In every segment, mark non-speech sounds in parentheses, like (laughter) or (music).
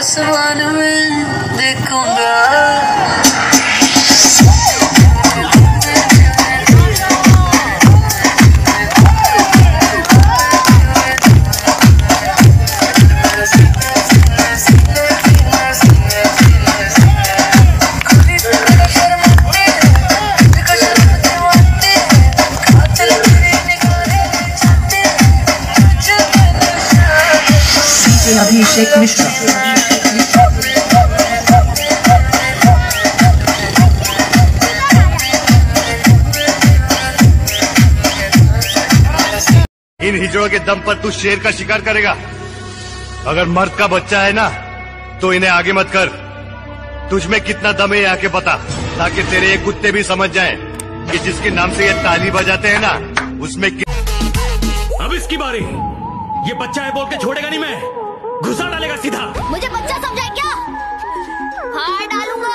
आसमान में देखूँगा DJ Abhishek हिजड़ों के दम पर तू शेर का शिकार करेगा। अगर मर्द का बच्चा है ना तो इन्हें आगे मत कर। तुझ में कितना दम है आके बता ताकि तेरे ये कुत्ते भी समझ जाएँ कि जिसके नाम से ये ताली बजाते हैं ना उसमें कि... अब इसकी बारी। ये बच्चा है बोल के छोड़ेगा नहीं मैं। घुसा डालेगा सीधा। मुझे बच्चा समझा क्या? हाँ डालूँगा।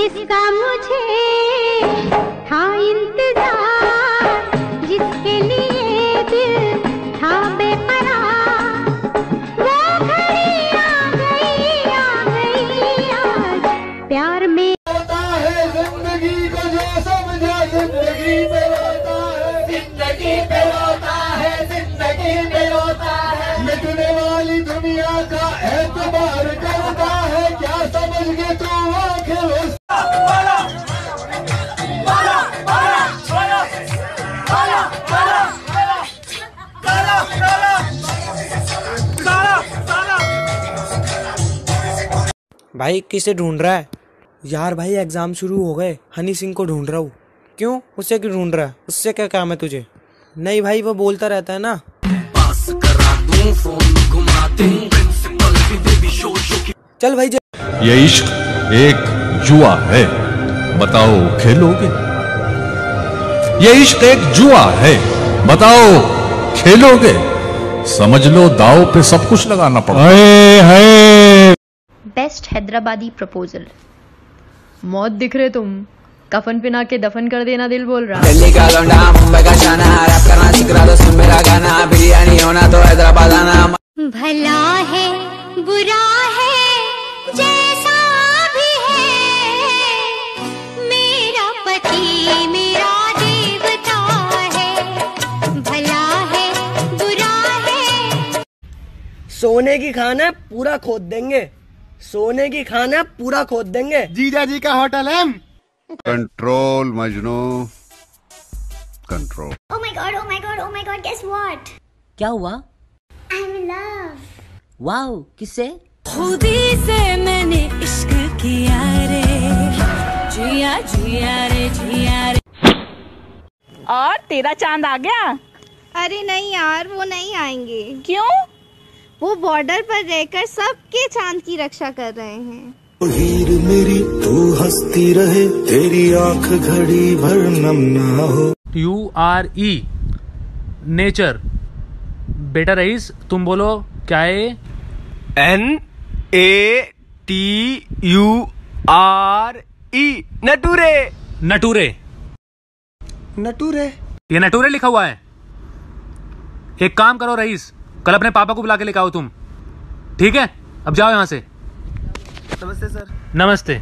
जिसका मुझे था इंतज़ार। भाई किसे ढूंढ रहा है? यार भाई एग्ज़ाम शुरू हो गए। हनी सिंह को ढूंढ रहा हूँ। क्यों? उससे क्यों ढूंढ रहा है? उससे क्या काम है तुझे? नहीं भाई वो बोलता रहता है ना। चल भाई ये इश्क एक जुआ है। बताओ खेलोगे? ये इश्क एक जुआ है। बताओ खेलोगे? समझ लो दाव पे सब कुछ लगाना पड़ता है। बेस्ट हैदराबादी प्रपोजल मौत दिख रहे तुम। कफन पिना के दफन कर देना दिल बोल रहा। दिल्ली का लौंडा मुंबई का शाना रैप करना सिखा दो सुन मेरा गाना। बिरयानी होना तो हैदराबाद आना। भला है बुरा है जैसा भी है। मेरा पति मेरा देवता है। भला है बुरा है। सोने की खाना पूरा खोद देंगे। सोने की खान है पूरा खोद देंगे। जीजा जी का होटल है। Control Majnu control god, oh my god, oh my god, guess what? क्या हुआ? I'm in love. वाओ किससे? खुदी से मैंने इश्क किया रे। जिया जिया रे जिया रे। और तेरा चाँद आ गया? अरे नहीं यार वो नहीं आएँगे। क्यों? वो बॉर्डर पर रहकर सबके चाँद की रक्षा कर रहे हैं। हीर मेरी तू हंसती रहे तेरी आँख घड़ी भर नम ना हो। U R E nature. बेटा रईस तुम बोलो क्या है N A T U R E नटूरे। नटूरे। नटूरे। ये नटूरे लिखा हुआ है। एक काम करो रईस कल अपने पापा को बुला के लेके आओ तुम। ठीक है? अब जाओ यहाँ से। नमस्ते सर। नमस्ते।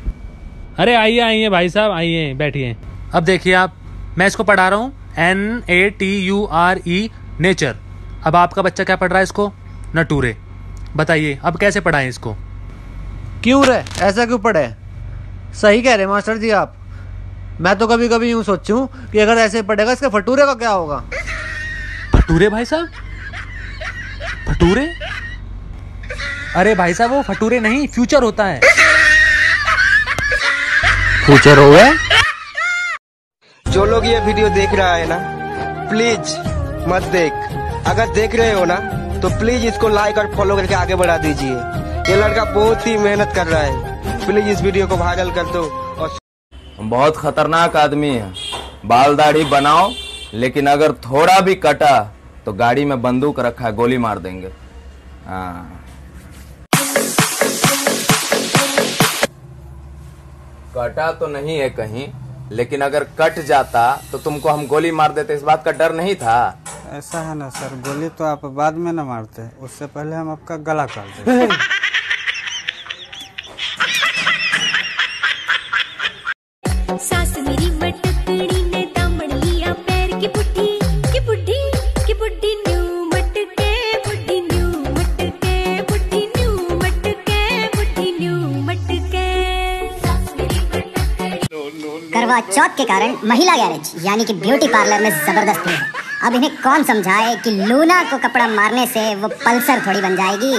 अरे आइए आइए भाई साहब आइए बैठिए। अब देखिए आप मैं इसको पढ़ा रहा हूँ। N A T U R E nature अब आपका बच्चा क्या पढ़ रहा है इसको? नटूरे। बताइए अब कैसे पढ़ाएँ इसको? क्यों रे? ऐसा क्यों पढ़े? सही कह रहे मास्टर जी आप। मैं तो कभी कभी यूँ सोचूं कि अगर ऐसे पढ़ेगा इसके फटूरे का क्या होगा? फटूरे भाई साहब? फटूरे? अरे भाई साहब वो फटूरे नहीं फ्यूचर होता है। फ्यूचर हो गए जो लोग ये वीडियो देख रहा है ना प्लीज़ मत देख। अगर देख रहे हो ना तो प्लीज़ इसको लाइक और फॉलो करके आगे बढ़ा दीजिए। ये लड़का बहुत ही मेहनत कर रहा है। प्लीज़ इस वीडियो को वायरल कर दो और बहुत खतरनाक आदमी है। बाल दाढ़ी बनाओ लेकिन अगर थोड़ा भी कटा तो गाड़ी में बंदूक रखा है गोली मार देंगे। हाँ। कटा तो नहीं है कहीं लेकिन अगर कट जाता तो तुमको हम गोली मार देते इस बात का डर नहीं था? ऐसा है ना सर गोली तो आप बाद में ना मारते उससे पहले हम आपका गला काट देते। (laughs) करवा चौथ के कारण महिला गैरेज, यानी कि ब्यूटी पार्लर में ज़बरदस्त है अब इन्हें कौन समझाए कि लूना को कपड़ा मारने से वो पल्सर थोड़ी बन जाएगी?